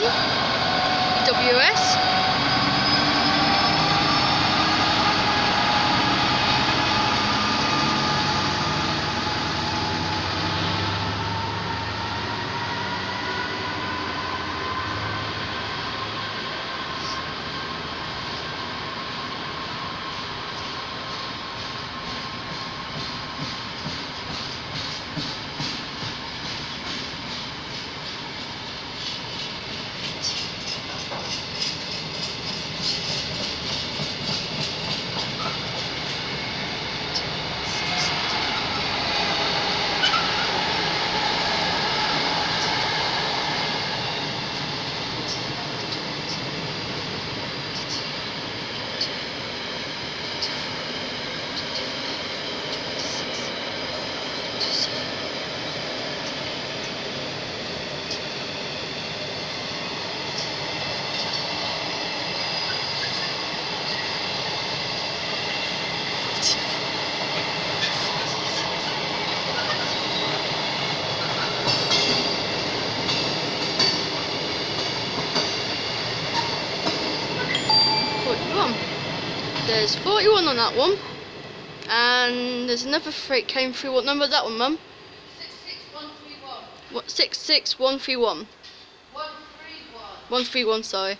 one. There's 41 on that one. And there's another freight came through. What number is that one, Mum? 66131. What, 66131. 131. 131, sorry.